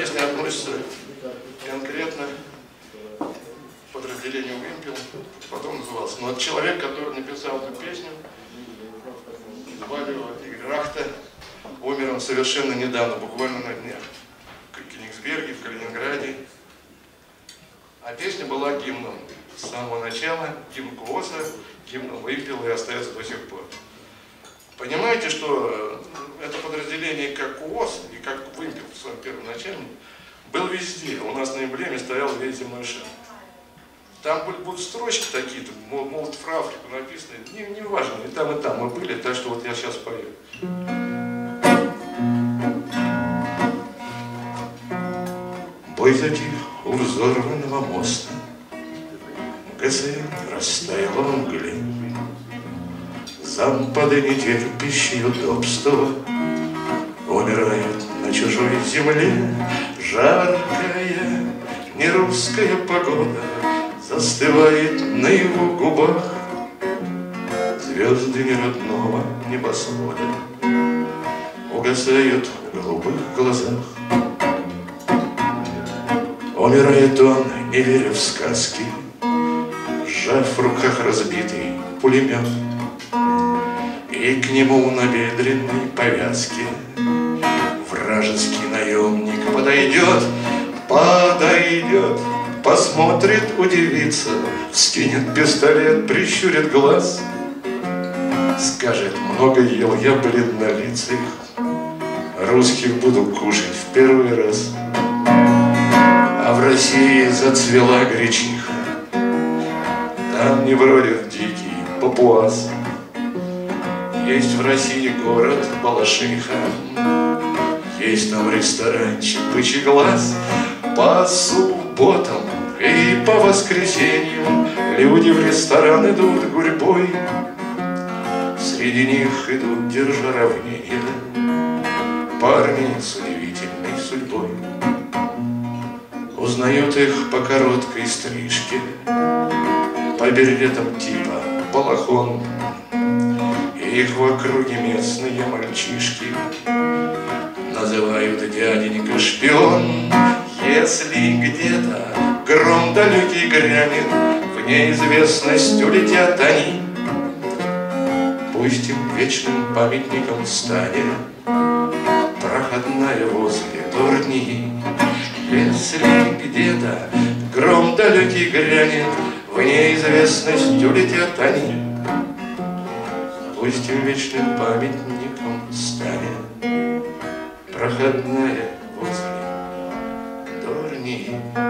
песня относится конкретно к подразделению «Вимпел», потом назывался. Но человек, который написал эту песню, звали его Игорь Рахта, умер он совершенно недавно, буквально на днях, в Кенигсберге, в Калининграде. А песня была гимном с самого начала, гимн КУОСа, гимном «Вимпела» и остается до сих пор. Понимаете, что это подразделение как КУОС и как вымпел первоначальном был везде. У нас на эмблеме стоял весь земной шар. Там будут строчки такие-то, молот в Африку написаны, не, не важно, и там, и там мы были, так что вот я сейчас пою. Бой затих у взорванного моста, ГЗ растаяла в мгле. Зампады нетерпящие удобства земле Жаркая нерусская погода Застывает на его губах. Звезды неродного небосвода Угасают в голубых глазах. Умирает он, не веря в сказки Сжав в руках разбитый пулемет. И к нему на бедренной повязке Вражеский наемник подойдет, подойдет Посмотрит, удивится, скинет пистолет, прищурит глаз Скажет, много ел я бледнолицых Русских буду кушать в первый раз А в России зацвела гречиха Там не бродят дикий папуас есть в России город Балашиха, Есть там ресторанчик «Бычий глаз». По субботам и по воскресеньям Люди в ресторан идут гурьбой. Среди них идут, держа равнение, Парни с удивительной судьбой. Узнают их по короткой стрижке, По беретам типа балахон, их в округе местные мальчишки Называют дяденька шпион. Если где-то гром далекий грянет В неизвестность улетят они. Пусть им вечным памятником станет Проходная возле турни Если где-то гром далекий грянет В неизвестность улетят они. Пусть им вечным памятником станет Проходная возле Дорни.